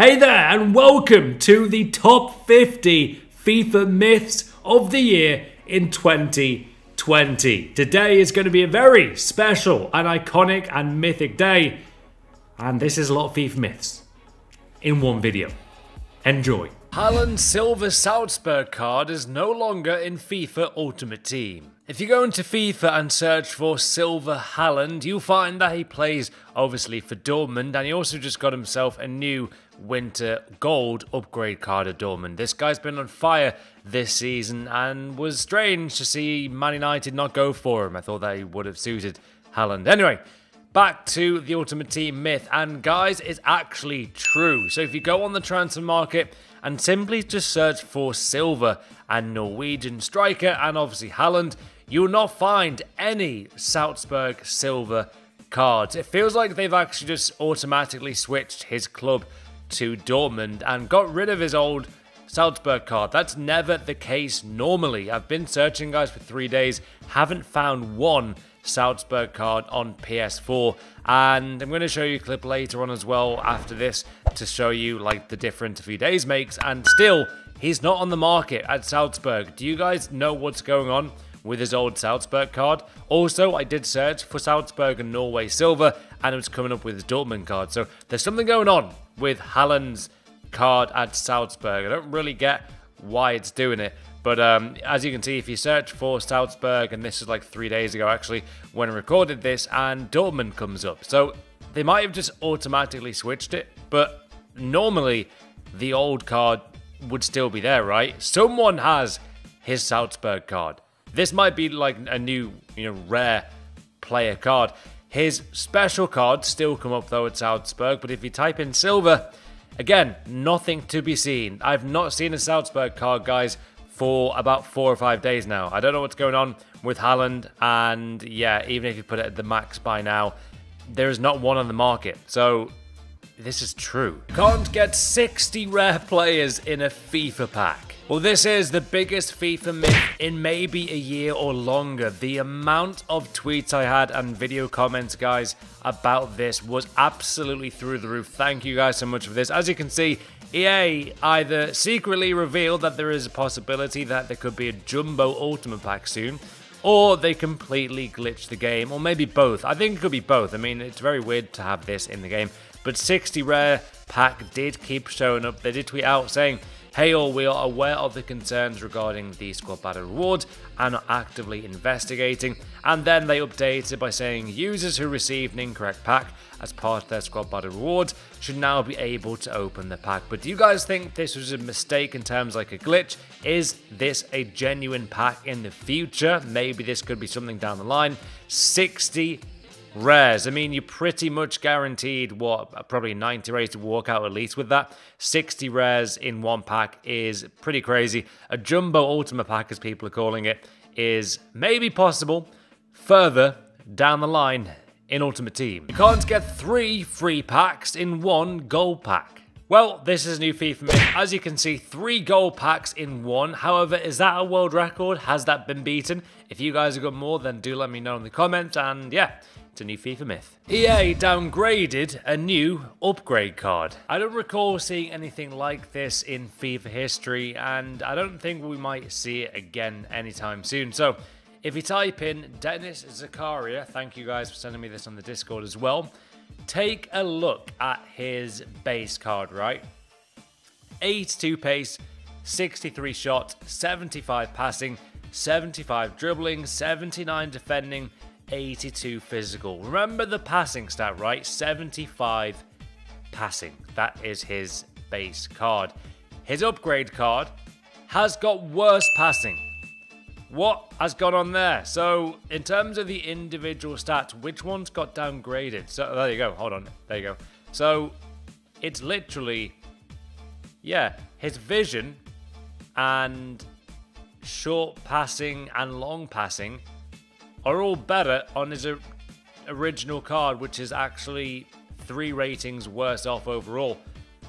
Hey there, and welcome to the top 50 FIFA myths of the year in 2020. Today is going to be a very special and iconic and mythic day, and this is a lot of FIFA myths in one video. Enjoy. Haaland's Silver Salzburg card is no longer in FIFA Ultimate Team. If you go into FIFA and search for Silver Haaland, you'll find that he plays obviously for Dortmund and he also just got himself a new winter gold upgrade card at Dortmund. This guy's been on fire this season and was strange to see Man United not go for him. I thought he would have suited Haaland. Anyway, back to the Ultimate Team myth and guys, it's actually true. So if you go on the transfer market and simply just search for Silver and Norwegian striker and obviously Haaland, you will not find any Salzburg silver cards. It feels like they've actually just automatically switched his club to Dortmund and got rid of his old Salzburg card. That's never the case normally. I've been searching, guys, for three days, haven't found one Salzburg card on PS4. And I'm going to show you a clip later on as well after this to show you like the difference a few days makes. And still, he's not on the market at Salzburg. Do you guys know what's going on? with his old Salzburg card. Also, I did search for Salzburg and Norway Silver, and it was coming up with his Dortmund card. So there's something going on with Haaland's card at Salzburg. I don't really get why it's doing it. But um, as you can see, if you search for Salzburg, and this is like three days ago actually when I recorded this, and Dortmund comes up. So they might have just automatically switched it, but normally the old card would still be there, right? Someone has his Salzburg card. This might be like a new, you know, rare player card. His special cards still come up though at Salzburg, but if you type in silver, again, nothing to be seen. I've not seen a Salzburg card, guys, for about four or five days now. I don't know what's going on with Haaland, and yeah, even if you put it at the max by now, there is not one on the market. So this is true. Can't get 60 rare players in a FIFA pack. Well, this is the biggest FIFA myth in maybe a year or longer. The amount of tweets I had and video comments, guys, about this was absolutely through the roof. Thank you guys so much for this. As you can see, EA either secretly revealed that there is a possibility that there could be a Jumbo Ultimate Pack soon, or they completely glitched the game, or maybe both. I think it could be both. I mean, it's very weird to have this in the game, but 60 rare pack did keep showing up. They did tweet out saying, Hey all, we are aware of the concerns regarding the squad battle rewards and are actively investigating. And then they updated by saying users who received an incorrect pack as part of their squad battle rewards should now be able to open the pack. But do you guys think this was a mistake in terms like a glitch? Is this a genuine pack in the future? Maybe this could be something down the line. 60 rares. I mean, you're pretty much guaranteed what probably 90 rares to walk out at least with that. 60 rares in one pack is pretty crazy. A jumbo ultimate pack, as people are calling it, is maybe possible further down the line in Ultimate Team. You can't get three free packs in one gold pack. Well, this is a new FIFA myth. As you can see, three gold packs in one. However, is that a world record? Has that been beaten? If you guys have got more, then do let me know in the comments. And yeah, it's a new FIFA myth. EA downgraded a new upgrade card. I don't recall seeing anything like this in FIFA history, and I don't think we might see it again anytime soon. So, if you type in Denis Zakaria, thank you guys for sending me this on the Discord as well. Take a look at his base card, right? 82 pace, 63 shot, 75 passing, 75 dribbling, 79 defending, 82 physical. Remember the passing stat, right? 75 passing. That is his base card. His upgrade card has got worse passing. What has gone on there? So, in terms of the individual stats, which ones got downgraded? So, there you go. Hold on. There you go. So, it's literally, yeah, his vision and short passing and long passing are all better on his original card, which is actually three ratings worse off overall.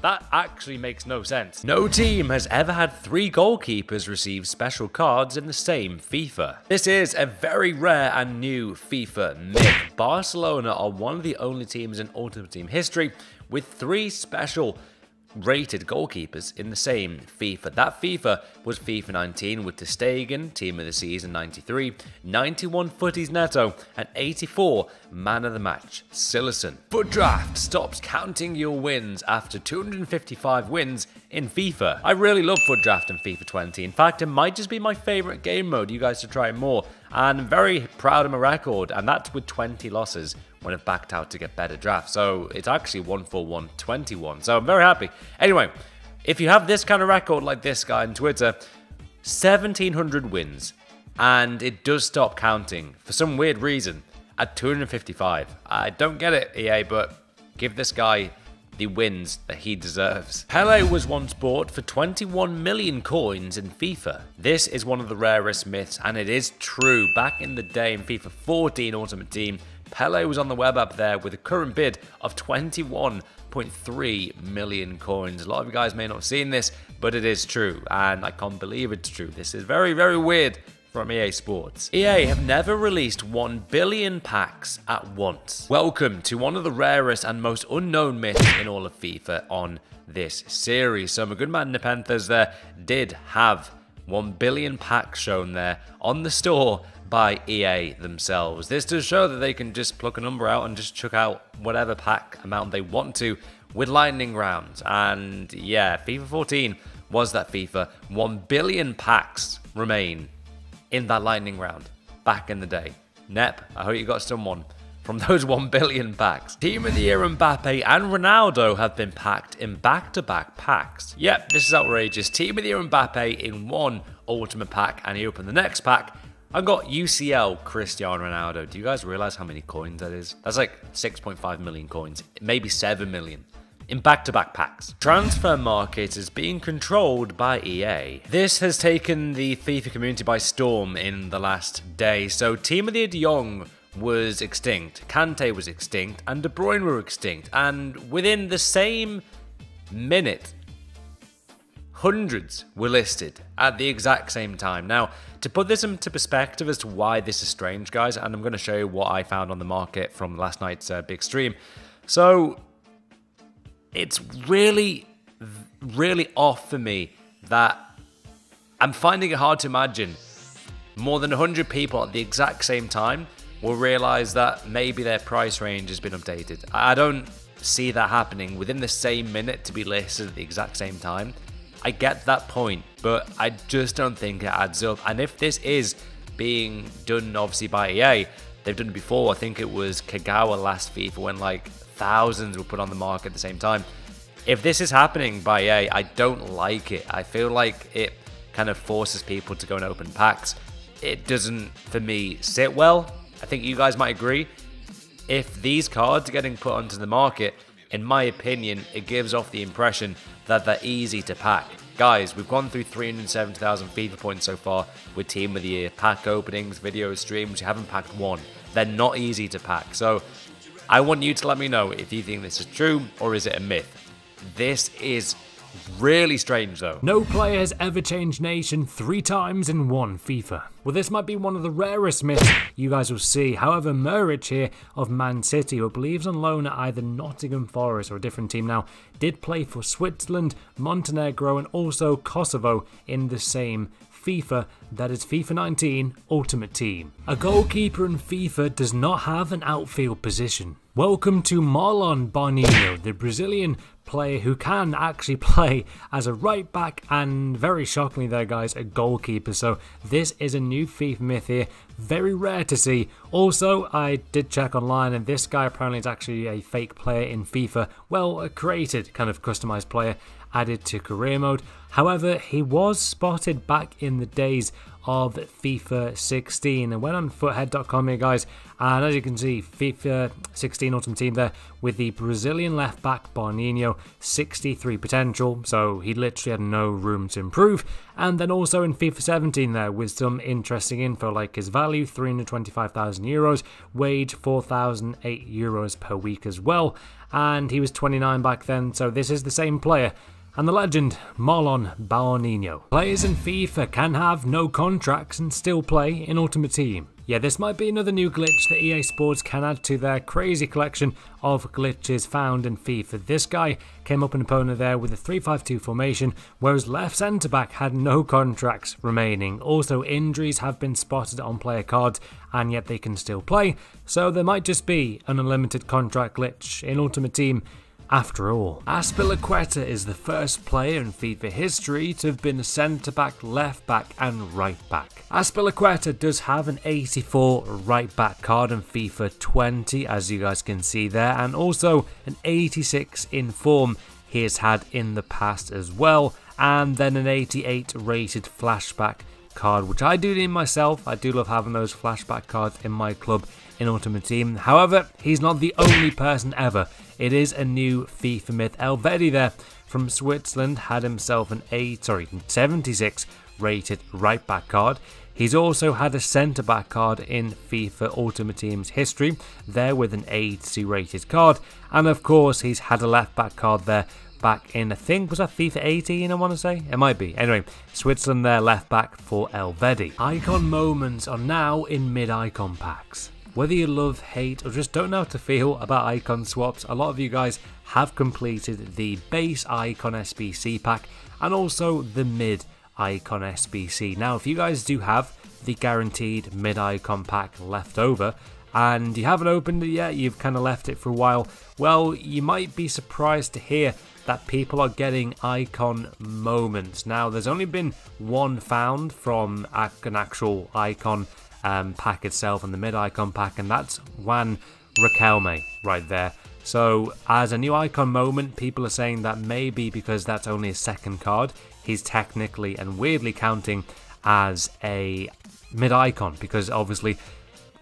That actually makes no sense. No team has ever had three goalkeepers receive special cards in the same FIFA. This is a very rare and new FIFA myth. Barcelona are one of the only teams in Ultimate Team history with three special rated goalkeepers in the same FIFA. That FIFA was FIFA 19 with Ter Stegen, Team of the Season 93, 91 Futties Neto, and 84 Man of the Match Cillessen. FUT Draft stops counting your wins after 255 wins in FIFA. I really love FUT Draft in FIFA 20. In fact, it might just be my favourite game mode. You guys should try more. And I'm very proud of my record, and that's with 20 losses when it backed out to get better drafts. So it's actually 1 for 121. So I'm very happy. Anyway, if you have this kind of record like this guy on Twitter, 1700 wins, and it does stop counting for some weird reason at 255. I don't get it, EA, but give this guy the wins that he deserves. Pele was once bought for 21 million coins in FIFA. This is one of the rarest myths, and it is true. Back in the day in FIFA 14 Ultimate Team, Pele was on the web app there with a current bid of 21.3 million coins. A lot of you guys may not have seen this, but it is true, and I can't believe it's true. This is very, very weird from EA Sports. EA have never released 1 billion packs at once. Welcome to one of the rarest and most unknown myths in all of FIFA on this series. So my good man Nepenthes there did have 1 billion packs shown there on the store by EA themselves. This does show that they can just pluck a number out and just chuck out whatever pack amount they want to with lightning rounds. And yeah, FIFA 14 was that FIFA. 1 billion packs remain in that lightning round back in the day. Nep, I hope you got someone from those 1 billion packs. Team of the Year Mbappe and Ronaldo have been packed in back-to-back packs. Yep, this is outrageous. Team of the Year Mbappe in one ultimate pack and he opened the next pack I got UCL Cristiano Ronaldo. Do you guys realize how many coins that is? That's like 6.5 million coins, maybe 7 million in back-to-back packs. Transfer market is being controlled by EA. This has taken the FIFA community by storm in the last day. So Team of the De Jong was extinct, Kante was extinct, and De Bruyne were extinct. And within the same minute, hundreds were listed at the exact same time. Now, to put this into perspective as to why this is strange, guys, and I'm going to show you what I found on the market from last night's uh, big stream. So, it's really, really off for me that I'm finding it hard to imagine more than 100 people at the exact same time will realize that maybe their price range has been updated. I don't see that happening within the same minute to be listed at the exact same time. I get that point, but I just don't think it adds up. And if this is being done obviously by EA, they've done it before. I think it was Kagawa last FIFA when like thousands were put on the market at the same time. If this is happening by EA, I don't like it. I feel like it kind of forces people to go and open packs. It doesn't, for me, sit well. I think you guys might agree. If these cards are getting put onto the market, in my opinion, it gives off the impression that they're easy to pack. Guys, we've gone through 370,000 FIFA points so far with Team of the Year, pack openings, video streams. You haven't packed one. They're not easy to pack. So I want you to let me know if you think this is true or is it a myth. This is Really strange though. No player has ever changed nation three times in one FIFA. Well, this might be one of the rarest myths you guys will see. However, Muric here of Man City, who believes on loan at either Nottingham Forest or a different team now, did play for Switzerland, Montenegro, and also Kosovo in the same FIFA, that is FIFA 19 Ultimate Team. A goalkeeper in FIFA does not have an outfield position. Welcome to Marlon Barninho, the Brazilian player who can actually play as a right back and very shockingly there guys a goalkeeper. So this is a new FIFA myth here. Very rare to see. Also I did check online and this guy apparently is actually a fake player in FIFA. Well a created kind of customized player added to career mode. However he was spotted back in the days of FIFA 16 and went on futhead.com here guys. And as you can see FIFA 16 Ultimate Team there with the Brazilian left back Barninho 63 potential. So he literally had no room to improve. And then also in FIFA 17 there with some interesting info like his value 325,000 euros wage 4,008 euros per week as well. And he was 29 back then. So this is the same player and the legend Marlon Barninho. Players in FIFA can have no contracts and still play in Ultimate Team. Yeah, this might be another new glitch that EA Sports can add to their crazy collection of glitches found in FIFA. This guy came up an opponent there with a 3-5-2 formation, whereas left centre back had no contracts remaining. Also, injuries have been spotted on player cards, and yet they can still play, so there might just be an unlimited contract glitch in Ultimate Team after all. Azpilicueta is the first player in FIFA history to have been a centre back, left back and right back. Azpilicueta does have an 84 right back card in FIFA 20 as you guys can see there and also an 86 in form he has had in the past as well and then an 88 rated flashback card which I do need myself. I do love having those flashback cards in my club in Ultimate Team. However, he's not the only person ever. It is a new FIFA myth. Elvedi there from Switzerland had himself an 8, sorry, 76 rated right back card. He's also had a centre back card in FIFA Ultimate Team's history, there with an 80 rated card. And of course, he's had a left back card there back in, I think, was that FIFA 18, I want to say? It might be. Anyway, Switzerland there left back for Elvedi. Icon moments are now in mid icon packs. Whether you love, hate, or just don't know how to feel about icon swaps, a lot of you guys have completed the base icon SBC pack and also the mid icon SBC. Now, if you guys do have the guaranteed mid icon pack left over, and you haven't opened it yet, you've kind of left it for a while, well, you might be surprised to hear that people are getting icon moments. Now, there's only been one found from an actual icon um, pack itself and the mid icon pack, and that's Juan Riquelme right there. So, as a new icon moment, people are saying that maybe because that's only a second card, he's technically and weirdly counting as a mid icon because obviously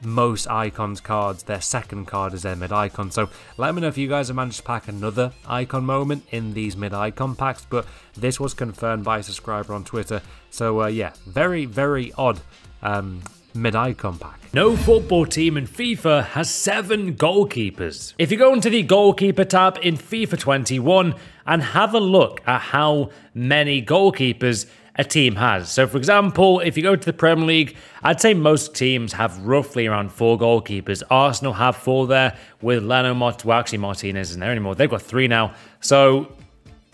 most icons cards, their second card is their mid icon. So let me know if you guys have managed to pack another icon moment in these mid icon packs. But this was confirmed by a subscriber on Twitter. So uh, yeah, very, very odd um, mid-icon pack. No football team in FIFA has seven goalkeepers. If you go into the goalkeeper tab in FIFA 21 and have a look at how many goalkeepers a team has. So, for example, if you go to the Premier League, I'd say most teams have roughly around four goalkeepers. Arsenal have four there with Leno Mart. Well, actually, Martinez isn't there anymore. They've got three now. So,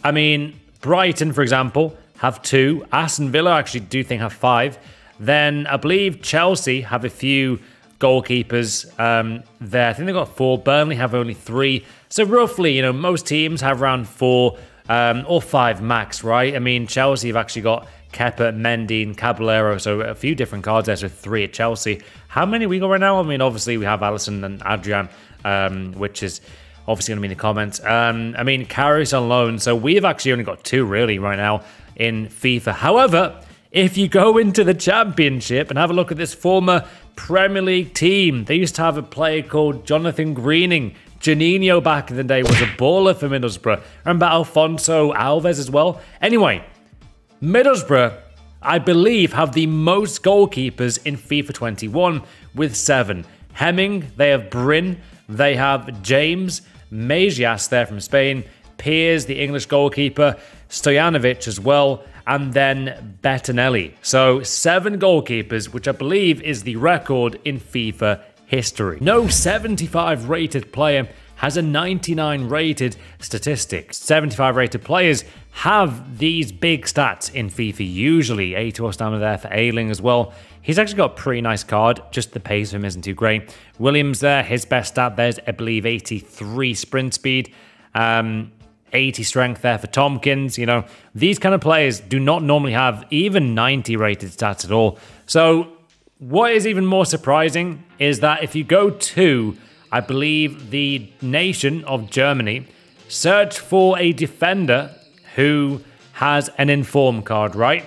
I mean, Brighton, for example, have two. Aston Villa actually do think have five. Then I believe Chelsea have a few goalkeepers um, there. I think they've got four. Burnley have only three. So roughly, you know, most teams have around four um, or five max, right? I mean, Chelsea have actually got Kepa, Mendy, and Caballero, so a few different cards there, so three at Chelsea. How many we got right now? I mean, obviously we have Alisson and Adrian, um, which is obviously going to be in the comments. Um, I mean, Karius on loan, so we've actually only got two really right now in FIFA. However, if you go into the championship and have a look at this former Premier League team, they used to have a player called Jonathan Greening. Juninho back in the day was a baller for Middlesbrough. Remember Alfonso Alves as well? Anyway, Middlesbrough, I believe, have the most goalkeepers in FIFA 21 with seven. Hemming, they have Brynn, they have James, Mejias there from Spain, Pears, the English goalkeeper, Stojanovic as well, and then Bettinelli. So seven goalkeepers, which I believe is the record in FIFA history. No 75 rated player has a 99 rated statistic. 75 rated players have these big stats in FIFA, usually 84 stamina there for Ailing as well. He's actually got a pretty nice card, just the pace of him isn't too great. Williams there, his best stat there's, I believe, 83 sprint speed. Um, 80 strength there for Tompkins. You know, these kind of players do not normally have even 90 rated stats at all. So, what is even more surprising is that if you go to, I believe, the nation of Germany, search for a defender who has an inform card, right?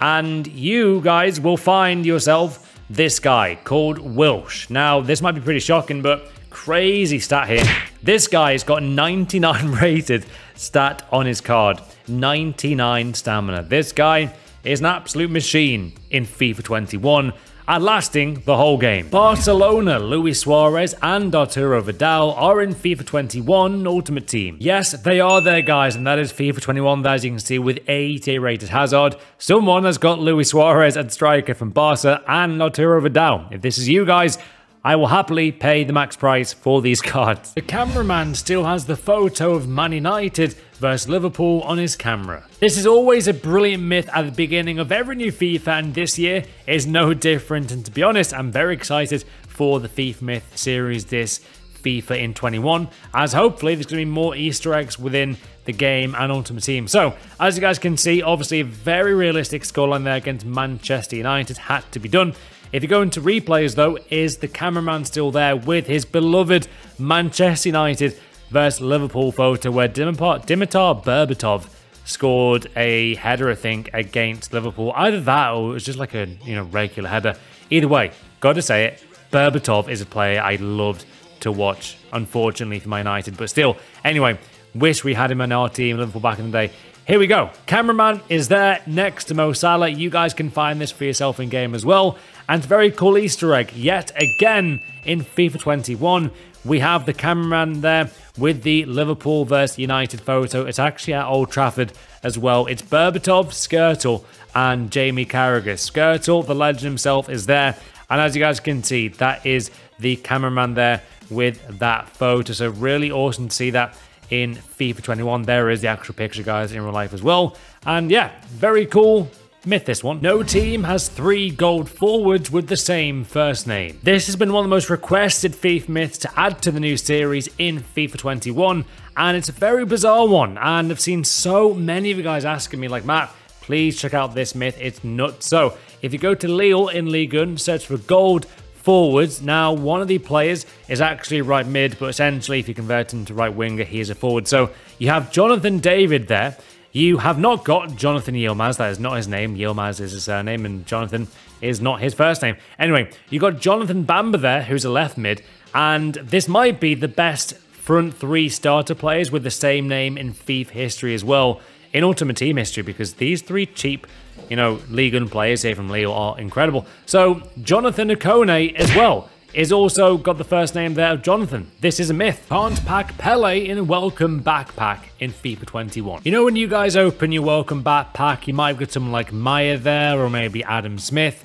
And you guys will find yourself this guy called Wilsh. Now, this might be pretty shocking, but crazy stat here. This guy has got 99 rated stat on his card 99 stamina. This guy is an absolute machine in FIFA 21. at lasting the whole game. Barcelona, Luis Suarez and Arturo Vidal are in FIFA 21 Ultimate Team. Yes, they are there guys and that is FIFA 21 as you can see with 80 rated Hazard. Someone has got Luis Suarez at striker from Barca and Arturo Vidal. If this is you guys, I will happily pay the max price for these cards. The cameraman still has the photo of Man United versus Liverpool on his camera. This is always a brilliant myth at the beginning of every new FIFA and this year is no different and to be honest I'm very excited for the FIFA Myth series this FIFA in 21 as hopefully there's going to be more easter eggs within the game and Ultimate Team. So, as you guys can see, obviously a very realistic scoreline there against Manchester United had to be done. If you go into replays, though, is the cameraman still there with his beloved Manchester United versus Liverpool photo where Dimitar, Dimitar Berbatov scored a header, I think, against Liverpool. Either that or it was just like a you know regular header. Either way, got to say it, Berbatov is a player I loved to watch, unfortunately for my United, but still. Anyway, wish we had him on our team, Liverpool back in the day. Here we go. Cameraman is there next to Mo Salah. You guys can find this for yourself in game as well. And very cool Easter egg yet again in FIFA 21. We have the cameraman there with the Liverpool versus United photo. It's actually at Old Trafford as well. It's Berbatov, Skrtel, and Jamie Carragher. Skrtel, the legend himself, is there. And as you guys can see, that is the cameraman there with that photo. So really awesome to see that in FIFA 21. There is the actual picture, guys, in real life as well. And yeah, very cool. Myth this one. No team has three gold forwards with the same first name. This has been one of the most requested FIFA myths to add to the new series in FIFA 21, and it's a very bizarre one. And I've seen so many of you guys asking me, like, Matt, please check out this myth. It's nuts. So, if you go to Lille in Ligue 1, search for gold forwards. Now, one of the players is actually right mid, but essentially, if you convert him to right winger, he is a forward. So, you have Jonathan David there. You have not got Jonathan Yilmaz. That is not his name. Yilmaz is his surname, and Jonathan is not his first name. Anyway, you got Jonathan Bamba there, who's a left mid, and this might be the best front three starter players with the same name in FIFA history as well, in Ultimate Team history, because these three cheap, you know, League 1 players here from Lille are incredible. So, Jonathan Ikone as well is also got the first name there of Jonathan. This is a myth. Can't pack Pele in welcome backpack in FIFA 21. You know when you guys open your welcome backpack, you might get someone like Maya there or maybe Adam Smith.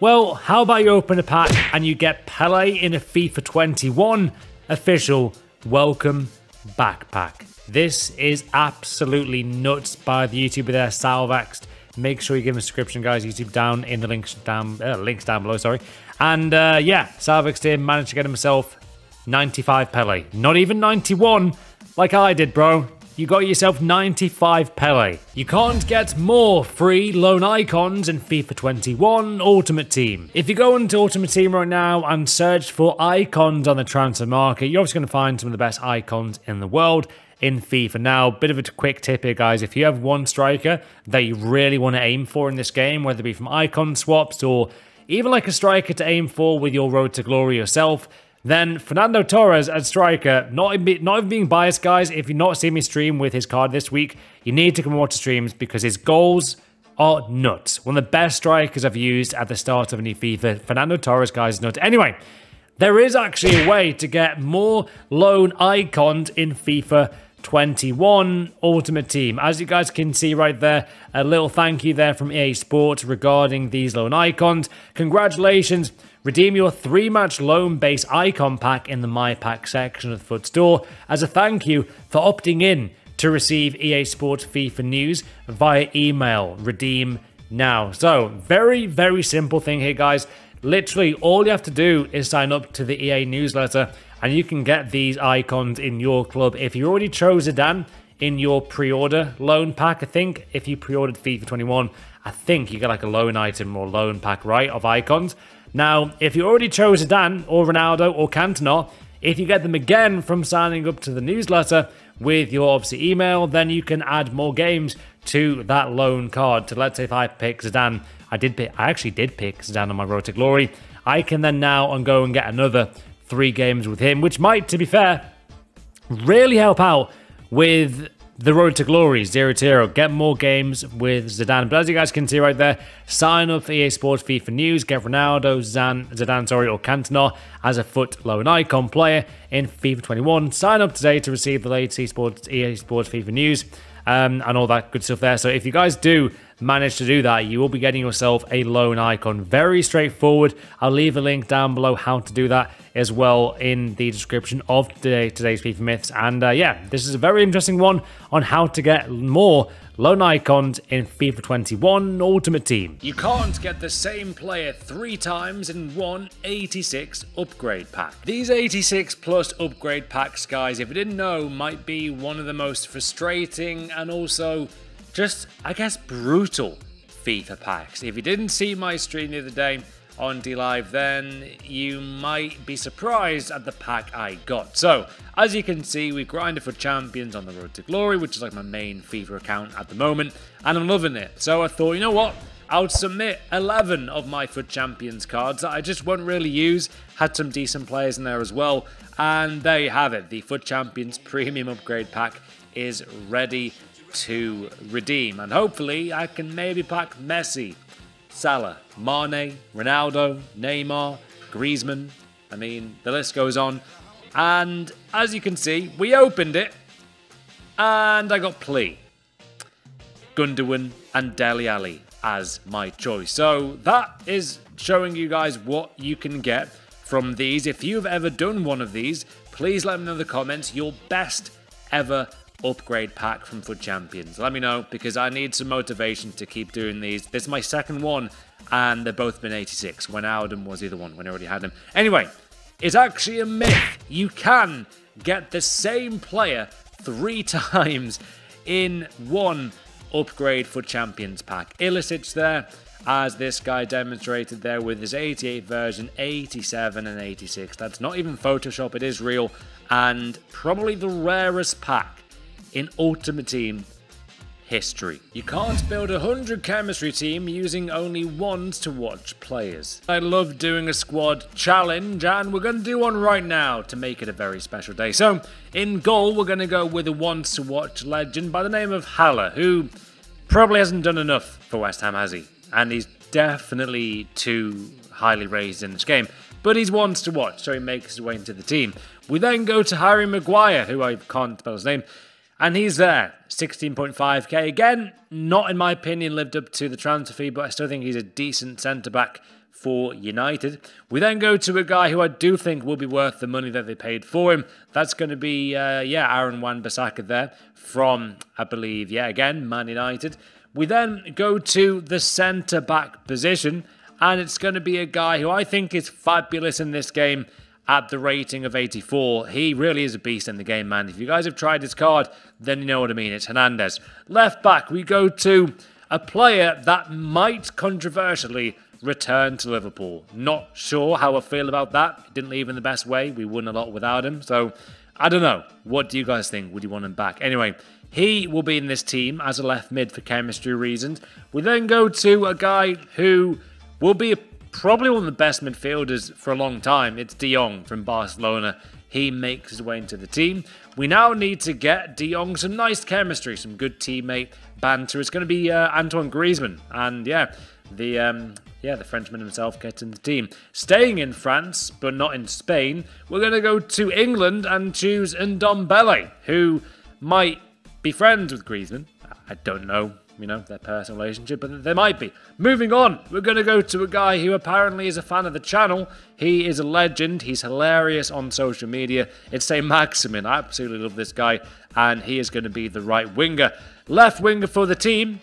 Well, how about you open a pack and you get Pele in a FIFA 21 official welcome backpack. This is absolutely nuts by the YouTuber there, Salvaxed. Make sure you give him a subscription, guys. YouTube down in the links down uh, links down below. Sorry. And uh, yeah, Salvex did manage to get himself 95 Pele. Not even 91, like I did, bro. You got yourself 95 Pele. You can't get more free loan icons in FIFA 21 Ultimate Team. If you go into Ultimate Team right now and search for icons on the transfer market, you're obviously going to find some of the best icons in the world in FIFA. Now, bit of a quick tip here, guys. If you have one striker that you really want to aim for in this game, whether it be from icon swaps or even like a striker to aim for with your road to glory yourself, then Fernando Torres as striker, not not even being biased, guys, if you've not seen me stream with his card this week, you need to come watch the streams because his goals are nuts. One of the best strikers I've used at the start of a new FIFA. Fernando Torres, guys, nuts. Anyway, there is actually a way to get more loan icons in FIFA 21 Ultimate Team. As you guys can see right there, a little thank you there from EA Sports regarding these loan icons. Congratulations. Redeem your three match loan base icon pack in the My Pack section of the FUT store as a thank you for opting in to receive EA Sports FIFA news via email. Redeem now. So, very, very simple thing here, guys. Literally, all you have to do is sign up to the EA newsletter and you can get these icons in your club. If you already chose Zidane in your pre-order loan pack, I think if you pre-ordered FIFA 21, I think you get like a loan item or loan pack, right, of icons. Now, if you already chose Zidane or Ronaldo or Cantona, if you get them again from signing up to the newsletter with your obviously email, then you can add more games to that loan card. So let's say if I pick Zidane, I did pick, I actually did pick Zidane on my road to glory. I can then now and go and get another three games with him, which might, to be fair, really help out with the road to glory, zero to hero. Get more games with Zidane. But as you guys can see right there, sign up for EA Sports FIFA News. Get Ronaldo, Zidane, Zidane sorry, or Cantona as a FUT loan icon player in FIFA 21. Sign up today to receive the latest EA Sports, EA Sports FIFA News um, and all that good stuff there. So if you guys do manage to do that, you will be getting yourself a loan icon. Very straightforward. I'll leave a link down below how to do that as well in the description of today, today's FIFA Myths. And uh, yeah, this is a very interesting one on how to get more loan icons in FIFA 21 Ultimate Team. You can't get the same player three times in one 86 upgrade pack. These 86 plus upgrade packs, guys, if you didn't know, might be one of the most frustrating and also just, I guess, brutal FIFA packs. If you didn't see my stream the other day on DLive, then you might be surprised at the pack I got. So, as you can see, we grinded for champions on the Road to Glory, which is like my main FIFA account at the moment, and I'm loving it. So I thought, you know what? I'll submit 11 of my FUT Champions cards that I just won't really use. Had some decent players in there as well. And there you have it. The FUT Champions Premium Upgrade Pack is ready to redeem. And hopefully I can maybe pack Messi, Salah, Mane, Ronaldo, Neymar, Griezmann. I mean, the list goes on. And as you can see, we opened it and I got Plea, Gundogan and Dele Alli as my choice. So that is showing you guys what you can get from these. If you've ever done one of these, please let me know in the comments your best ever upgrade pack from FUT Champions. Let me know because I need some motivation to keep doing these. This is my second one and they've both been 86 when Alden was either one when I already had them. Anyway, it's actually a myth. You can get the same player three times in one upgrade FUT Champions pack. Ilicic there, as this guy demonstrated there with his 88 version, 87 and 86. That's not even Photoshop, it is real, and probably the rarest pack in Ultimate Team history. You can't build a 100 chemistry team using only ones to watch players. I love doing a squad challenge and we're going to do one right now to make it a very special day. So in goal we're going to go with a once to watch legend by the name of Haller who probably hasn't done enough for West Ham has he? And he's definitely too highly raised in this game. But he's one to watch so he makes his way into the team. We then go to Harry Maguire who I can't spell his name and he's there, 16.5k. Again, not in my opinion lived up to the transfer fee, but I still think he's a decent centre back for United. We then go to a guy who I do think will be worth the money that they paid for him. That's going to be, uh, yeah, Aaron Wan-Bissaka there from, I believe, yeah, again, Man United. We then go to the centre back position, and it's going to be a guy who I think is fabulous in this game at the rating of 84. He really is a beast in the game, man. If you guys have tried his card, then you know what I mean. It's Hernandez. Left back, we go to a player that might controversially return to Liverpool. Not sure how I feel about that. Didn't leave in the best way. We won a lot without him. So I don't know. What do you guys think? Would you want him back? Anyway, he will be in this team as a left mid for chemistry reasons. We then go to a guy who will be a probably one of the best midfielders for a long time. It's De Jong from Barcelona. He makes his way into the team. We now need to get De Jong some nice chemistry, some good teammate banter. It's going to be uh, Antoine Griezmann, and yeah, the um, yeah the Frenchman himself gets in the team. Staying in France, but not in Spain, we're going to go to England and choose Ndombele, who might be friends with Griezmann. I don't know you know, their personal relationship, but there might be. Moving on, we're going to go to a guy who apparently is a fan of the channel. He is a legend. He's hilarious on social media. It's a Maximin. I absolutely love this guy, and he is going to be the right winger. Left winger for the team.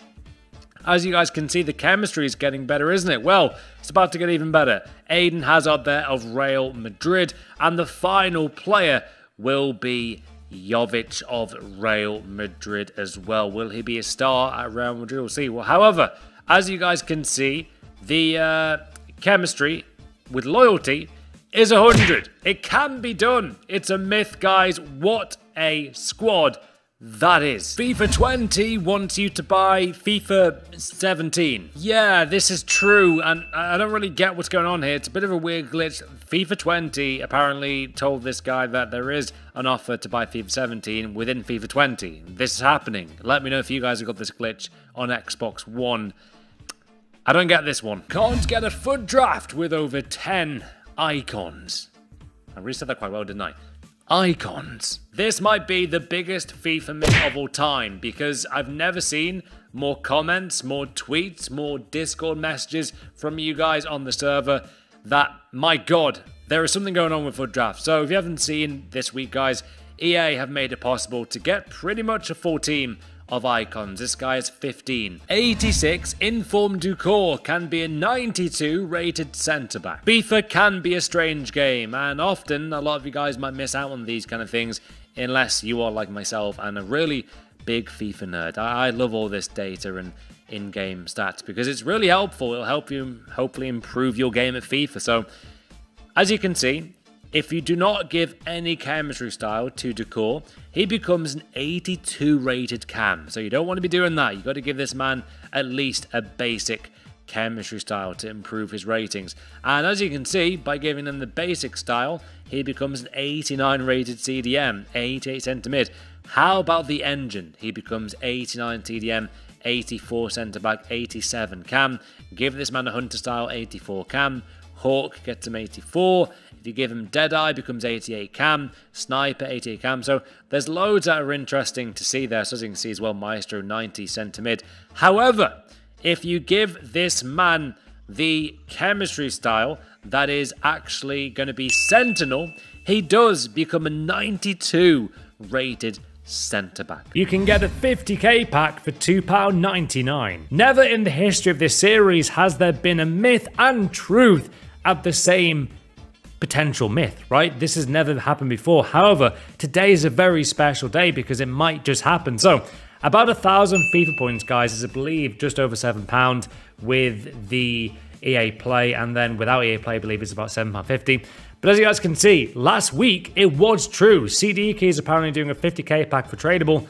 As you guys can see, the chemistry is getting better, isn't it? Well, it's about to get even better. Eden Hazard there of Real Madrid, and the final player will be Jovic of Real Madrid as well. Will he be a star at Real Madrid? We'll see. Well, however, as you guys can see, the uh, chemistry with loyalty is 100. It can be done. It's a myth, guys. What a squad that is. FIFA 20 wants you to buy FIFA 17. Yeah, this is true, and I don't really get what's going on here. It's a bit of a weird glitch. FIFA 20 apparently told this guy that there is an offer to buy FIFA 17 within FIFA 20. This is happening. Let me know if you guys have got this glitch on Xbox One. I don't get this one. Can't get a FUT draft with over 10 icons. I really said that quite well, didn't I? Icons. This might be the biggest FIFA myth of all time because I've never seen more comments, more tweets, more Discord messages from you guys on the server that, my god, there is something going on with FUT Draft. So if you haven't seen this week, guys, EA have made it possible to get pretty much a full team of icons. This guy is 15. 86, Inform Doucouré can be a 92 rated centre back. FIFA can be a strange game, and often a lot of you guys might miss out on these kind of things unless you are like myself and a really big FIFA nerd. I, I love all this data and in-game stats because it's really helpful. It'll help you hopefully improve your game at FIFA. So, as you can see, if you do not give any chemistry style to Doucouré, he becomes an 82 rated cam. So you don't want to be doing that. You've got to give this man at least a basic chemistry style to improve his ratings. And as you can see, by giving him the basic style, he becomes an 89 rated CDM, 88 centre mid. How about the engine? He becomes 89 TDM, 84 centre back, 87 cam. Give this man a hunter style, 84 cam. Hawk gets him 84. If you give him Deadeye, becomes 88 cam. Sniper, 88 cam. So there's loads that are interesting to see there. So as you can see as well, Maestro, 90 centre mid. However, if you give this man the chemistry style that is actually going to be Sentinel, he does become a 92 rated centre back. You can get a 50k pack for £2.99. Never in the history of this series has there been a myth and truth at the same potential myth, right? This has never happened before. However, today is a very special day because it might just happen. So, about a thousand FIFA points, guys, is I believe just over seven pound with the EA Play, and then without EA Play, I believe it's about seven pound fifty. But as you guys can see, last week it was true. CD Key is apparently doing a 50k pack for tradable,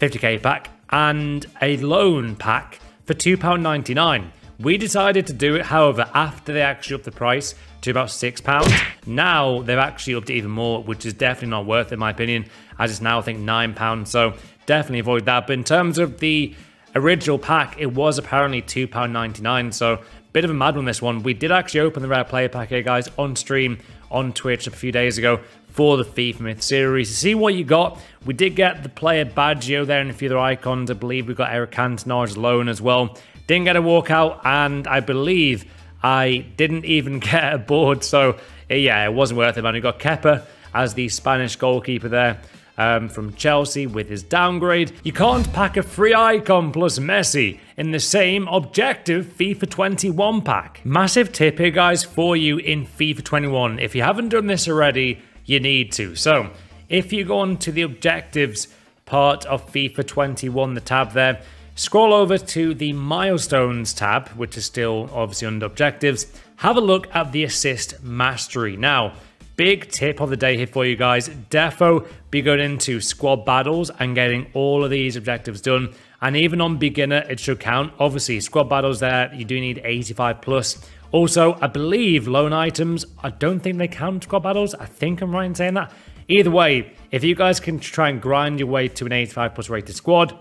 50k pack, and a loan pack for £2.99. We decided to do it, however, after they actually upped the price to about £6. Now they've actually upped it even more, which is definitely not worth it, in my opinion, as it's now, I think, £9. So definitely avoid that. But in terms of the original pack, it was apparently £2.99. So bit of a mad one, this one. We did actually open the rare player pack here, guys, on stream on Twitch a few days ago for the FIFA Myth series. To see what you got, we did get the player Baggio there and a few other icons. I believe we got Eric Cantona's loan as well. Didn't get a walkout, and I believe I didn't even get a board, so yeah, it wasn't worth it, man. We got Kepa as the Spanish goalkeeper there. Um, from Chelsea with his downgrade. You can't pack a free icon plus Messi in the same objective FIFA 21 pack. Massive tip here, guys, for you in FIFA 21. If you haven't done this already, you need to. So, if you go on to the objectives part of FIFA 21, the tab there, Scroll over to the milestones tab, which is still obviously under objectives. Have a look at the assist mastery. Now, big tip of the day here for you guys. Defo be going into squad battles and getting all of these objectives done. And even on beginner, it should count. Obviously, squad battles there, you do need 85 plus. Also, I believe loan items, I don't think they count squad battles. I think I'm right in saying that. Either way, if you guys can try and grind your way to an 85 plus rated squad,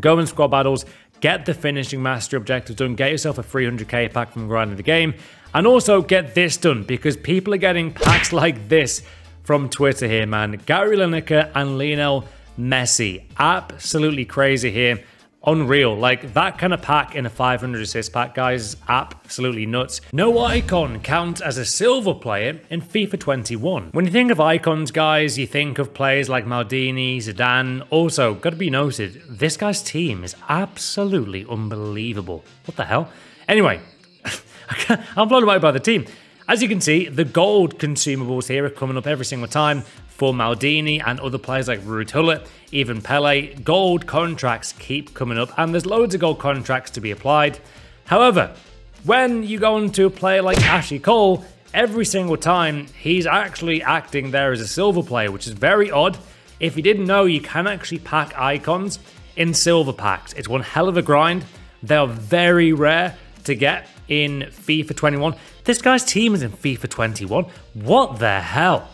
Go in squad battles, get the finishing mastery objectives done, get yourself a 300k pack from grinding the game, and also get this done because people are getting packs like this from Twitter here, man. Gary Lineker and Lionel Messi. Absolutely crazy here unreal. Like that kind of pack in a 500 assist pack, guys, absolutely nuts. No icon counts as a silver player in FIFA 21. When you think of icons, guys, you think of players like Maldini, Zidane. Also, gotta be noted, this guy's team is absolutely unbelievable. What the hell? Anyway, I'm blown away by the team. As you can see, the gold consumables here are coming up every single time for Maldini and other players like Ruud even Pele. Gold contracts keep coming up, and there's loads of gold contracts to be applied. However, when you go into a player like Ashley Cole, every single time he's actually acting there as a silver player, which is very odd. If you didn't know, you can actually pack icons in silver packs. It's one hell of a grind. They are very rare to get in FIFA 21. This guy's team is in FIFA 21. What the hell?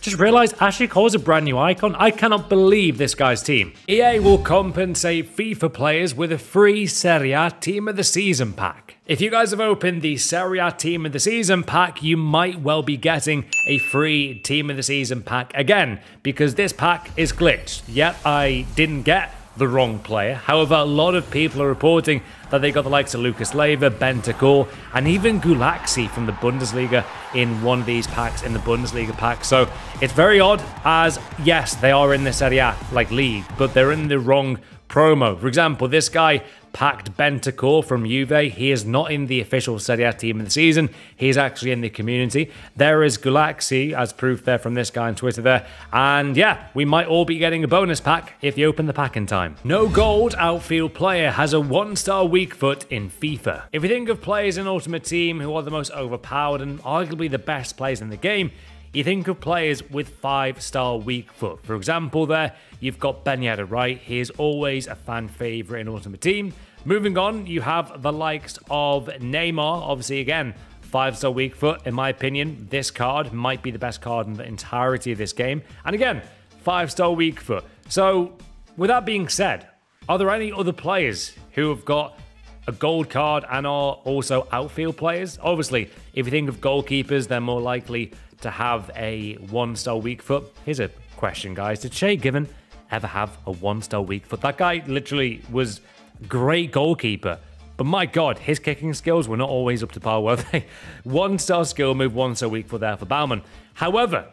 Just realised Ashley Cole's a brand new icon. I cannot believe this guy's team. EA will compensate FIFA players with a free Serie A Team of the Season pack. If you guys have opened the Serie A Team of the Season pack, you might well be getting a free Team of the Season pack again, because this pack is glitched. Yet I didn't get the wrong player. However, a lot of people are reporting that they got the likes of Lucas Leiva, Bentancur, and even Gulacsi from the Bundesliga in one of these packs in the Bundesliga pack. So it's very odd as, yes, they are in the Serie A, like league, but they're in the wrong promo. For example, this guy packed Bentancur from Juve. He is not in the official Serie A team of the season. He's actually in the community. There is Gulacsi, as proof there from this guy on Twitter there. And yeah, we might all be getting a bonus pack if you open the pack in time. No gold outfield player has a one-star weak foot in FIFA. If you think of players in Ultimate Team who are the most overpowered and arguably the best players in the game, you think of players with five star weak foot. For example, there you've got Ben Yedder, right? He is always a fan favourite in Ultimate Team. Moving on, you have the likes of Neymar, obviously, again, five star weak foot. In my opinion, this card might be the best card in the entirety of this game. And again, five star weak foot. So, with that being said, are there any other players who have got a gold card and are also outfield players? Obviously, if you think of goalkeepers, they're more likely to have a one star weak foot. Here's a question, guys. Did Shay Given ever have a one star weak foot? That guy literally was great goalkeeper. But my God, his kicking skills were not always up to par, were they? one star skill move once a week for there for Baumann. However,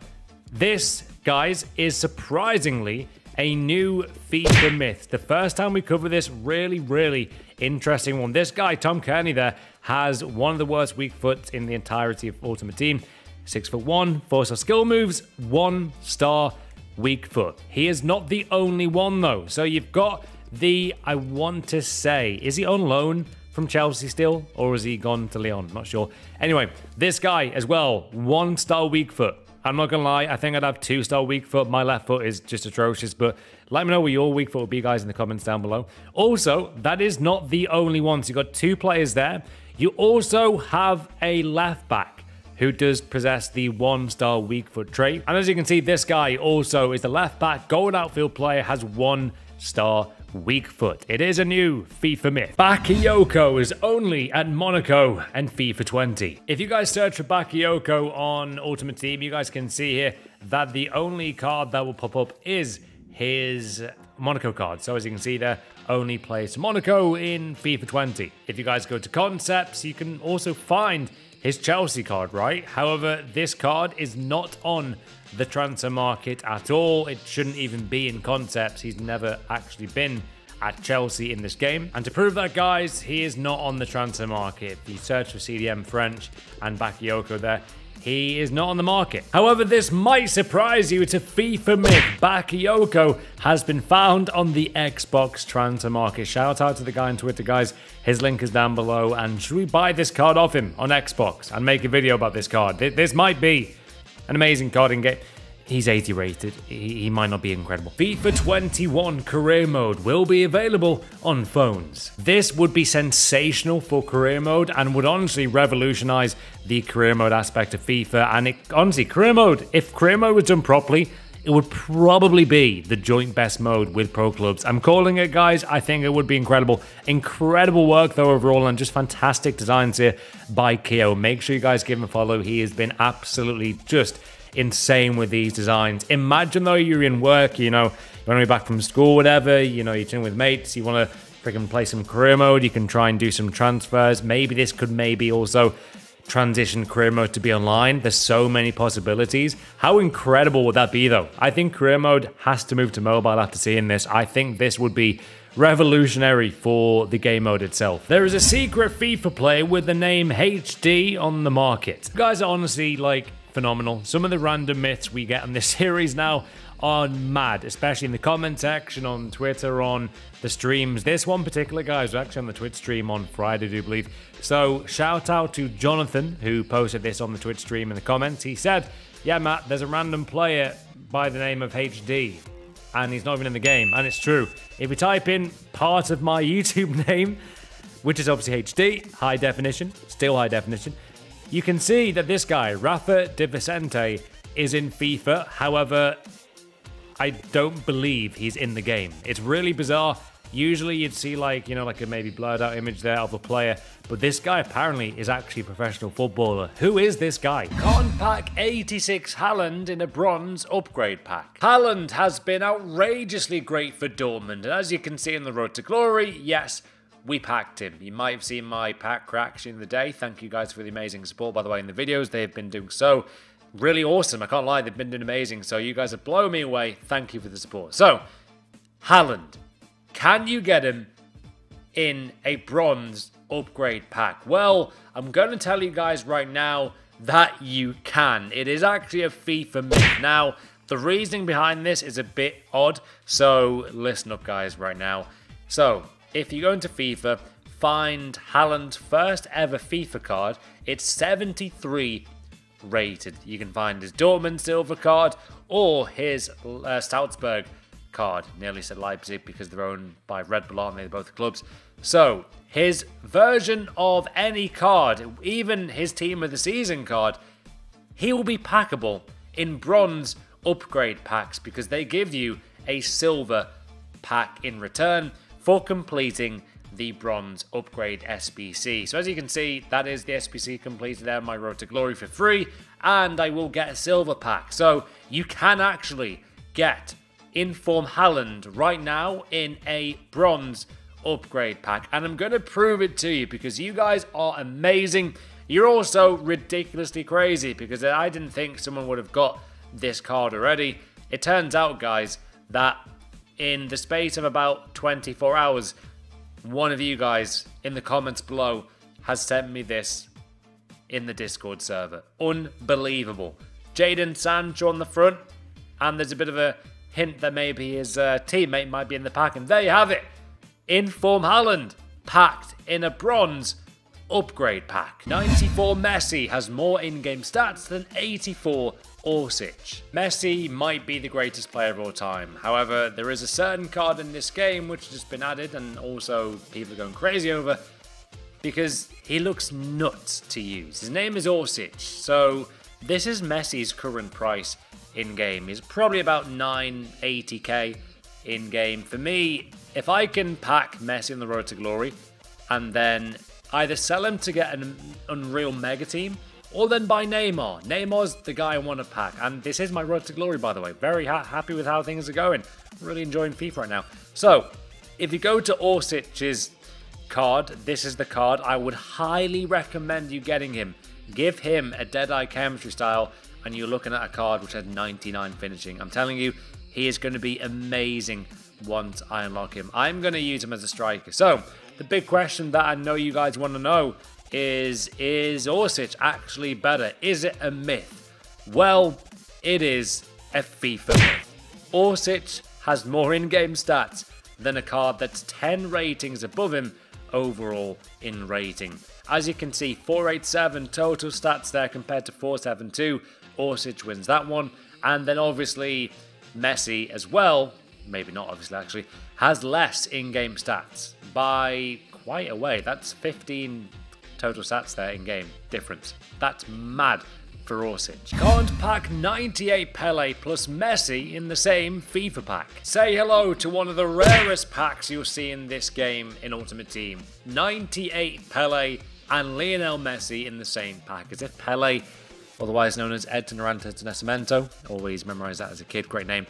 this, guys, is surprisingly a new FIFA myth. The first time we cover this really, really interesting one. This guy, Tom Kearney, there, has one of the worst weak foots in the entirety of Ultimate Team. Six foot one, four star skill moves, one star weak foot. He is not the only one though. So you've got the, I want to say, is he on loan from Chelsea still, or has he gone to Lyon? Not sure. Anyway, this guy as well, one star weak foot. I'm not gonna lie, I think I'd have two star weak foot. My left foot is just atrocious, but let me know what your weak foot would be, guys, in the comments down below. Also, that is not the only one. So you've got two players there. You also have a left back who does possess the one star weak foot trait. And as you can see, this guy also is the left back gold outfield player, has one star weak foot. It is a new FIFA myth. Bakayoko is only at Monaco and FIFA 20. If you guys search for Bakayoko on Ultimate Team, you guys can see here that the only card that will pop up is his Monaco card. So as you can see there, only plays Monaco in FIFA 20. If you guys go to concepts, you can also find his Chelsea card, right? However, this card is not on the transfer market at all. It shouldn't even be in concepts. He's never actually been at Chelsea in this game. And to prove that, guys, he is not on the transfer market. You search for CDM French and Bakayoko there, he is not on the market. However, this might surprise you. It's a FIFA myth. Bakayoko has been found on the Xbox transfer market. Shout out to the guy on Twitter, guys. His link is down below. And should we buy this card off him on Xbox and make a video about this card? This might be an amazing card in game. He's 80 rated. He, he, might not be incredible. FIFA 21 career mode will be available on phones. This would be sensational for career mode and would honestly revolutionize the career mode aspect of FIFA. And it, honestly, career mode, if career mode was done properly, it would probably be the joint best mode with pro clubs. I'm calling it, guys. I think it would be incredible. Incredible work, though, overall, and just fantastic designs here by Keo. Make sure you guys give him a follow. He has been absolutely just insane with these designs. Imagine though you're in work, you know, you want to be back from school, whatever, you know, you're chilling with mates, you want to freaking play some career mode, you can try and do some transfers. Maybe this could maybe also transition career mode to be online. There's so many possibilities. How incredible would that be though? I think career mode has to move to mobile after seeing this. I think this would be revolutionary for the game mode itself. There is a secret FIFA player with the name HD on the market. You guys are honestly like phenomenal. Some of the random myths we get in this series now are mad, especially in the comment section on Twitter, on the streams. This one particular guy was actually on the Twitch stream on Friday, I do believe. So shout out to Jonathan who posted this on the Twitch stream in the comments. He said, "Yeah, Matt, there's a random player by the name of HD, and he's not even in the game, and it's true. If we type in part of my YouTube name, which is obviously HD, high definition, still high definition, you can see that this guy, Rafa De Vicente, is in FIFA. However, I don't believe he's in the game. It's really bizarre. Usually you'd see like, you know, like a maybe blurred out image there of a player, but this guy apparently is actually a professional footballer. Who is this guy? Con Pack 86 Haaland in a bronze upgrade pack. Haaland has been outrageously great for Dortmund, and as you can see in the road to glory, yes, we packed him. You might have seen my pack cracks in the day. Thank you guys for the amazing support, by the way, in the videos. They've been doing so really awesome. I can't lie, they've been doing amazing. So you guys have blown me away. Thank you for the support. So, Haaland, can you get him in a bronze upgrade pack? Well, I'm going to tell you guys right now that you can. It is actually a FIFA myth. Now, the reasoning behind this is a bit odd, so listen up, guys, right now. So, if you go into FIFA, find Haaland's first ever FIFA card. It's 73 rated. You can find his Dortmund silver card or his uh, Salzburg card. Nearly said Leipzig because they're owned by Red Bull, aren't they? Both clubs. So his version of any card, even his team of the season card, he will be packable in bronze upgrade packs because they give you a silver pack in return for completing the bronze upgrade SBC. So as you can see, that is the SBC completed there, my road to glory for free, and I will get a silver pack. So you can actually get Inform Haaland right now in a bronze upgrade pack, and I'm going to prove it to you because you guys are amazing. You're also ridiculously crazy because I didn't think someone would have got this card already. It turns out, guys, that in the space of about 24 hours, one of you guys in the comments below has sent me this in the Discord server. Unbelievable. Jadon Sancho on the front, and there's a bit of a hint that maybe his uh, teammate might be in the pack, and there you have it. Inform Haaland, packed in a bronze upgrade pack. 94 Messi has more in-game stats than 84 Orsic. Messi might be the greatest player of all time. However, there is a certain card in this game which has just been added and also people are going crazy over because he looks nuts to use. His name is Orsic, so this is Messi's current price in game. He's probably about 980k in game. For me, if I can pack Messi on the road to glory and then either sell him to get an Unreal Mega Team or then buy Neymar. Neymar's the guy I want to pack. And this is my road to glory, by the way. Very ha happy with how things are going. Really enjoying FIFA right now. So, if you go to Orsic's card, this is the card. I would highly recommend you getting him. Give him a Deadeye Chemistry style, and you're looking at a card which has 99 finishing. I'm telling you, he is going to be amazing once I unlock him. I'm going to use him as a striker. So, the big question that I know you guys want to know is is Orsic actually better? Is it a myth? Well, it is a FIFA myth. Orsic has more in-game stats than a card that's 10 ratings above him overall in rating. As you can see, 487 total stats there compared to 472. Orsic wins that one. And then obviously Messi as well, maybe not obviously actually, has less in-game stats by quite a way. That's 15 total stats there in game difference. That's mad for Orsic. Can't pack 98 Pele plus Messi in the same FIFA pack. Say hello to one of the rarest packs you'll see in this game in Ultimate Team. 98 Pele and Lionel Messi in the same pack. As if Pele, otherwise known as Edson Arantes Nascimento, always memorized that as a kid, great name.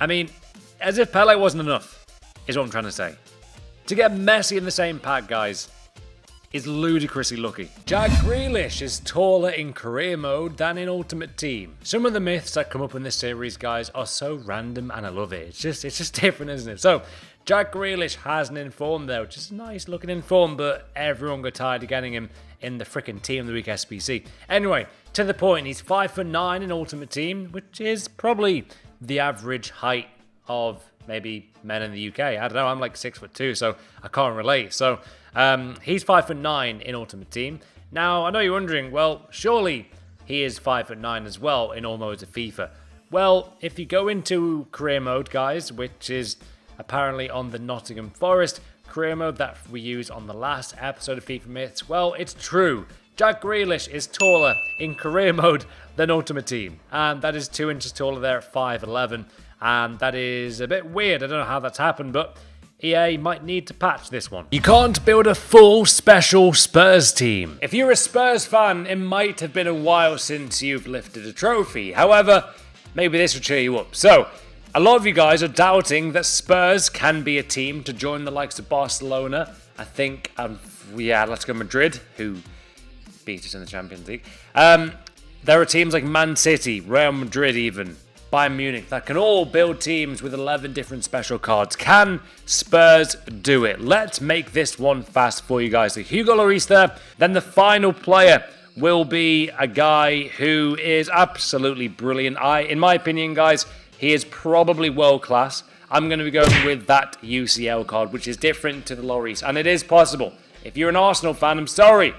I mean, as if Pele wasn't enough, is what I'm trying to say. To get Messi in the same pack, guys, is ludicrously lucky. Jack Grealish is taller in career mode than in Ultimate Team. Some of the myths that come up in this series, guys, are so random and I love it. It's just, it's just different, isn't it? So, Jack Grealish has an inform there, which is nice looking inform, but everyone got tired of getting him in the freaking Team of the Week SBC. Anyway, to the point, he's 5 foot 9 in Ultimate Team, which is probably the average height of maybe men in the UK. I don't know. I'm like six foot two, so I can't relate. So um, he's five foot nine in Ultimate Team. Now I know you're wondering. Well, surely he is five foot nine as well in all modes of FIFA. Well, if you go into career mode, guys, which is apparently on the Nottingham Forest career mode that we used on the last episode of FIFA Myths, well, it's true. Jack Grealish is taller in career mode than Ultimate Team, and that is two inches taller there at 5'11", and that is a bit weird. I don't know how that's happened, but EA might need to patch this one. You can't build a full special Spurs team. If you're a Spurs fan, it might have been a while since you've lifted a trophy. However, maybe this will cheer you up. So, a lot of you guys are doubting that Spurs can be a team to join the likes of Barcelona. I think, um, yeah, let's go Madrid, who beat us in the Champions League. Um, there are teams like Man City, Real Madrid, even Bayern Munich that can all build teams with 11 different special cards. Can Spurs do it? Let's make this one fast for you guys. So Hugo Lloris there. Then the final player will be a guy who is absolutely brilliant. I, in my opinion, guys, he is probably world class. I'm going to be going with that UCL card, which is different to the Lloris, and it is possible. If you're an Arsenal fan, I'm sorry.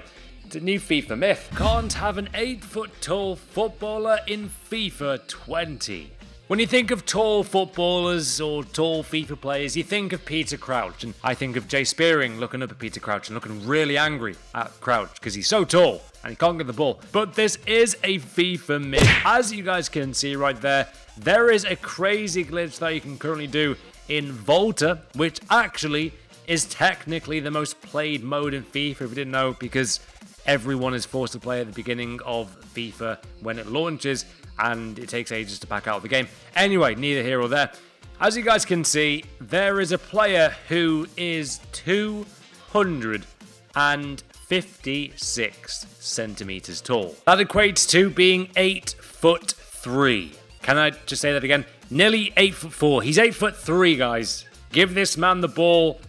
A new FIFA myth. Can't have an 8 foot tall footballer in FIFA 20. When you think of tall footballers or tall FIFA players, you think of Peter Crouch, and I think of Jay Spearing looking up at Peter Crouch and looking really angry at Crouch because he's so tall and he can't get the ball. But this is a FIFA myth. As you guys can see right there, there is a crazy glitch that you can currently do in Volta, which actually is technically the most played mode in FIFA, if you didn't know, because everyone is forced to play at the beginning of FIFA when it launches, and it takes ages to pack out the game. Anyway, neither here or there. As you guys can see, there is a player who is 256 centimeters tall. That equates to being 8 foot 3. Can I just say that again? Nearly 8 foot 4. He's 8 foot 3, guys. Give this man the ball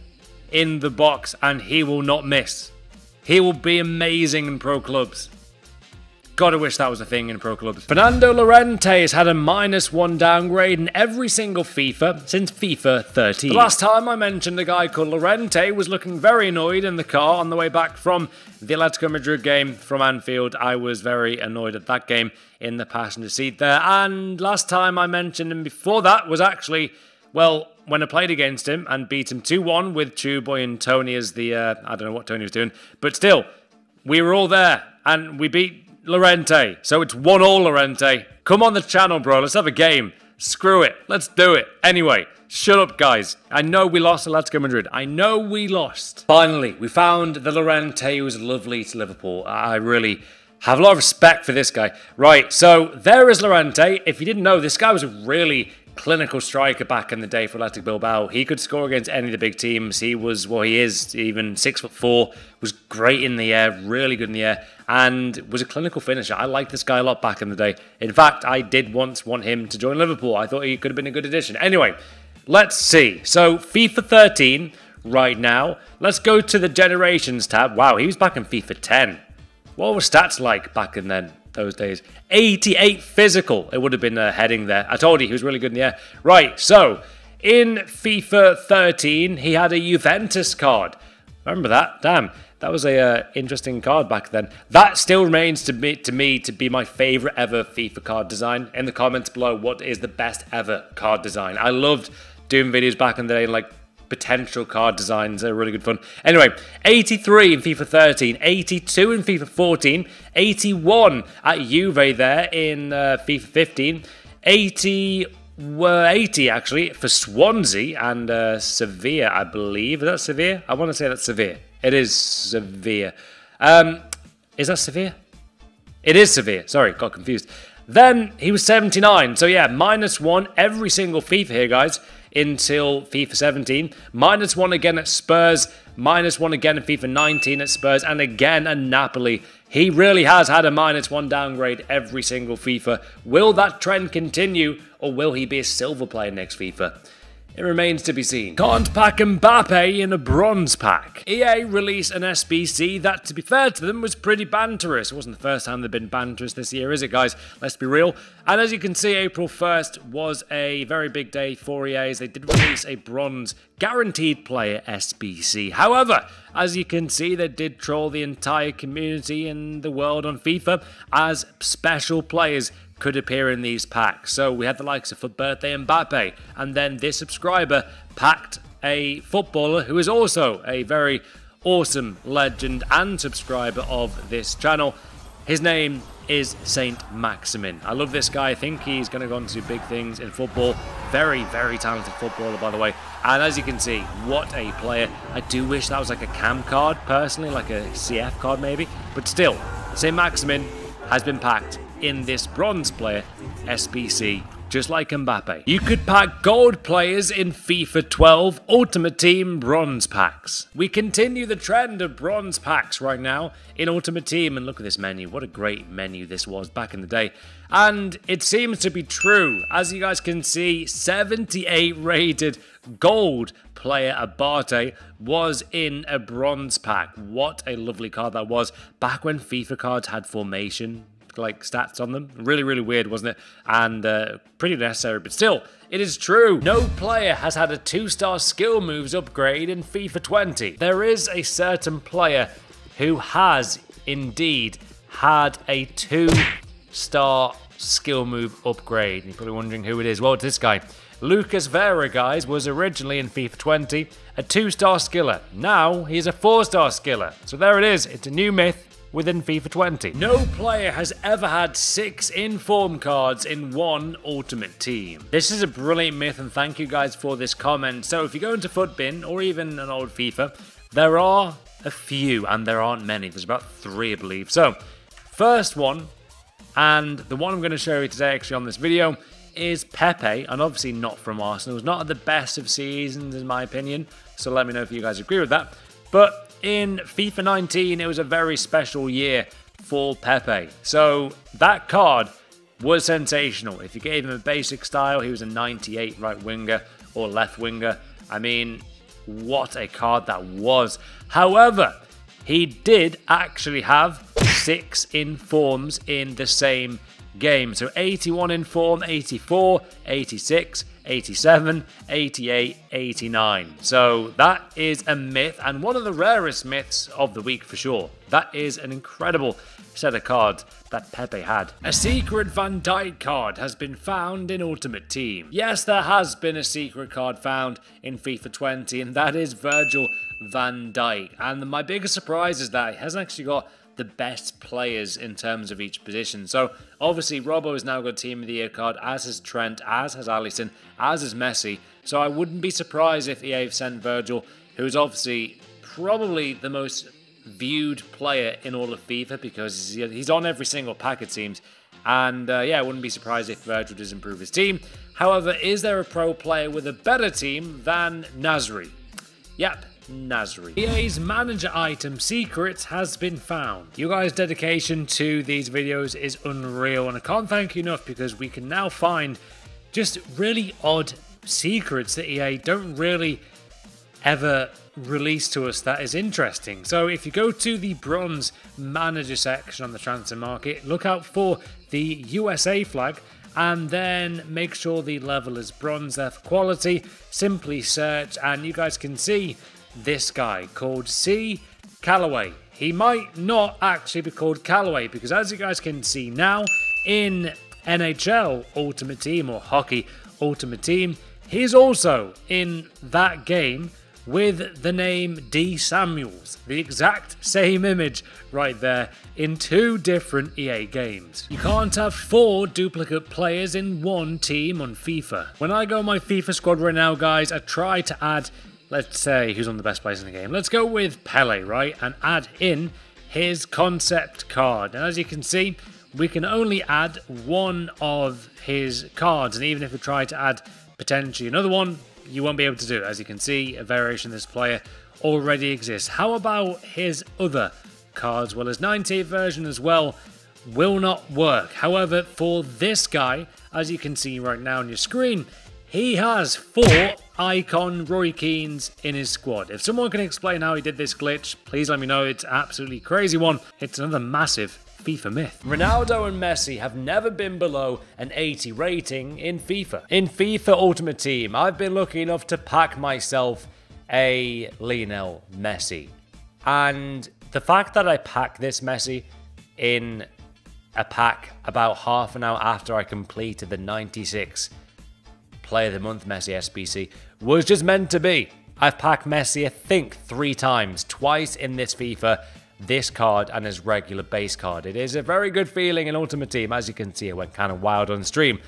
in the box and he will not miss. He will be amazing in pro clubs. Gotta wish that was a thing in pro clubs. Fernando Llorente has had a minus one downgrade in every single FIFA since FIFA 13. The last time I mentioned a guy called Llorente was looking very annoyed in the car on the way back from the Atletico Madrid game from Anfield. I was very annoyed at that game in the passenger seat there. And last time I mentioned him before that was actually, well, when I played against him and beat him 2 1 with Boy and Tony as the, uh, I don't know what Tony was doing, but still, we were all there and we beat Llorente. So it's 1 all Llorente. Come on the channel, bro. Let's have a game. Screw it. Let's do it. Anyway, shut up, guys. I know we lost Atletico Madrid. I know we lost. Finally, we found the Llorente who was lovely to Liverpool. I really have a lot of respect for this guy. Right, so there is Llorente. If you didn't know, this guy was a really clinical striker back in the day for Athletic Bilbao. He could score against any of the big teams. He was well, he is even six foot four. Was great in the air, really good in the air, and was a clinical finisher. I liked this guy a lot back in the day. In fact, I did once want him to join Liverpool. I thought he could have been a good addition. Anyway, let's see. So FIFA 13 right now. Let's go to the generations tab. Wow, he was back in FIFA 10. What were stats like back in then? Those days. 88 physical. It would have been a heading there. I told you he was really good in the air. Right, so in FIFA 13, he had a Juventus card. Remember that? Damn, that was a uh, interesting card back then. That still remains to me to me to be my favorite ever FIFA card design. In the comments below, what is the best ever card design? I loved doing videos back in the day, like potential card designs. They're really good fun. Anyway, 83 in FIFA 13, 82 in FIFA 14, 81 at Juve there in uh, FIFA 15, 80 were 80 actually for Swansea and uh, I believe. Is that Sevilla? I want to say that's Sevilla. It is Sevilla. Um, is that Sevilla? It is Sevilla. Sorry, got confused. Then he was 79. So yeah, minus one every single FIFA here, guys until FIFA 17. Minus one again at Spurs, minus one again in FIFA 19 at Spurs, and again at Napoli. He really has had a minus one downgrade every single FIFA. Will that trend continue, or will he be a silver player next FIFA? It remains to be seen. Can't pack Mbappe in a bronze pack. EA released an SBC that, to be fair to them, was pretty banterous. It wasn't the first time they've been banterous this year, is it, guys? Let's be real. And as you can see, April 1st was a very big day for EA as they did release a bronze guaranteed player SBC. However, as you can see, they did troll the entire community in the world on FIFA as special players could appear in these packs. So we had the likes of FUT Birthday and Mbappe, and then this subscriber packed a footballer who is also a very awesome legend and subscriber of this channel. His name is Saint Maximin. I love this guy. I think he's going to go on to big things in football. Very, very talented footballer, by the way. And as you can see, what a player. I do wish that was like a cam card, personally, like a CF card maybe. But still, Saint Maximin has been packed in this bronze player SBC just like Mbappe. You could pack gold players in FIFA 12 Ultimate Team bronze packs. We continue the trend of bronze packs right now in Ultimate Team, and look at this menu. What a great menu this was back in the day. And it seems to be true. As you guys can see, 78 rated gold player Abate was in a bronze pack. What a lovely card that was. Back when FIFA cards had formation, like stats on them. Really, really weird, wasn't it? And uh, pretty necessary, but still, it is true. No player has had a two-star skill moves upgrade in FIFA 20. There is a certain player who has indeed had a two-star skill move upgrade. You're probably wondering who it is. Well, it's this guy. Lucas Vera, guys, was originally in FIFA 20 a two-star skiller. Now he's a four-star skiller. So there it is. It's a new myth within FIFA 20. No player has ever had six inform cards in one Ultimate Team. This is a brilliant myth and thank you guys for this comment. So if you go into Futbin or even an old FIFA, there are a few and there aren't many. There's about three, I believe. So first one, and the one I'm going to show you today actually on this video, is Pepe, and obviously not from Arsenal. It's not at the best of seasons, in my opinion. So let me know if you guys agree with that. But in FIFA 19, it was a very special year for Pepe. So that card was sensational. If you gave him a basic style, he was a 98 right winger or left winger. I mean, what a card that was. However, he did actually have six informs in the same game. So 81 inform, 84, 86, 87, 88, 89. So that is a myth and one of the rarest myths of the week for sure. That is an incredible set of cards that Pepe had. A secret Van Dijk card has been found in Ultimate Team. Yes, there has been a secret card found in FIFA 20 and that is Virgil van Dijk. And my biggest surprise is that he hasn't actually got the best players in terms of each position. So obviously Robbo has now got Team of the Year card, as has Trent, as has Alisson, as is Messi. So I wouldn't be surprised if EA have sent Virgil, who is obviously probably the most viewed player in all of FIFA because he's on every single pack it seems. And uh, yeah, I wouldn't be surprised if Virgil does improve his team. However, is there a pro player with a better team than Nasri? Yep, Nasri. EA's manager item secrets has been found. You guys' dedication to these videos is unreal and I can't thank you enough because we can now find just really odd secrets that EA don't really ever release to us that is interesting. So if you go to the bronze manager section on the transfer market, look out for the USA flag and then make sure the level is bronze there for quality. Simply search and you guys can see this guy called C. Callaway. He might not actually be called Callaway because as you guys can see now in NHL Ultimate Team or Hockey Ultimate Team, he's also in that game with the name D. Samuels. The exact same image right there in two different EA games. You can't have four duplicate players in one team on FIFA. When I go on my FIFA squad right now, guys, I try to add let's say who's on the best players in the game. Let's go with Pele, right? And add in his concept card. And as you can see, we can only add one of his cards. And even if we try to add potentially another one, you won't be able to do it. As you can see, a variation of this player already exists. How about his other cards? Well, his 98 version as well will not work. However, for this guy, as you can see right now on your screen, he has four icon Roy Keanes in his squad. If someone can explain how he did this glitch, please let me know. It's absolutely crazy one. It's another massive FIFA myth. Ronaldo and Messi have never been below an 80 rating in FIFA. In FIFA Ultimate Team, I've been lucky enough to pack myself a Lionel Messi. And the fact that I pack this Messi in a pack about half an hour after I completed the 96 Player of the Month Messi SBC was just meant to be. I've packed Messi, I think, three times, twice in this FIFA, this card, and his regular base card. It is a very good feeling in Ultimate Team, as you can see, it went kind of wild on stream.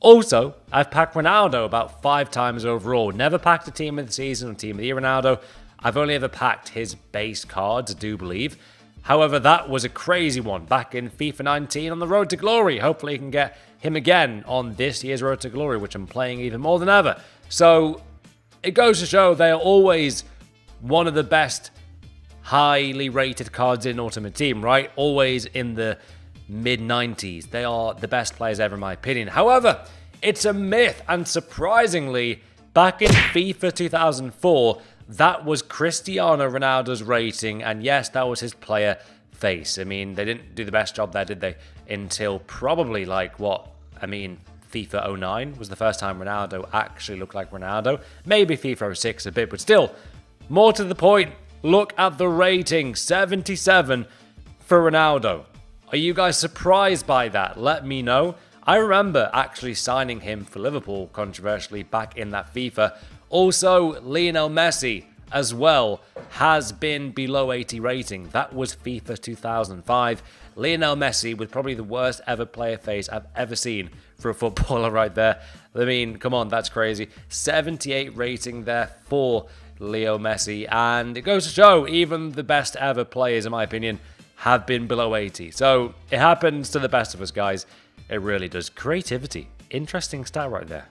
Also, I've packed Ronaldo about five times overall. Never packed a team of the season or team of the year Ronaldo. I've only ever packed his base cards, I do believe. However, that was a crazy one back in FIFA 19 on the Road to Glory. Hopefully, you can get him again on this year's Road to Glory, which I'm playing even more than ever. So, it goes to show they are always one of the best highly rated cards in Ultimate Team, right? Always in the mid 90s. They are the best players ever, in my opinion. However, it's a myth, and surprisingly, back in FIFA 2004, that was Cristiano Ronaldo's rating, and yes, that was his player face. I mean, they didn't do the best job there, did they? Until probably like what? I mean, FIFA 09 was the first time Ronaldo actually looked like Ronaldo. Maybe FIFA 06 a bit, but still, more to the point, look at the rating 77 for Ronaldo. Are you guys surprised by that? Let me know. I remember actually signing him for Liverpool controversially back in that FIFA also, Lionel Messi as well has been below 80 rating. That was FIFA 2005. Lionel Messi was probably the worst ever player face I've ever seen for a footballer right there. I mean, come on, that's crazy. 78 rating there for Leo Messi. And it goes to show even the best ever players, in my opinion, have been below 80. So it happens to the best of us, guys. It really does. Creativity. Interesting stat right there.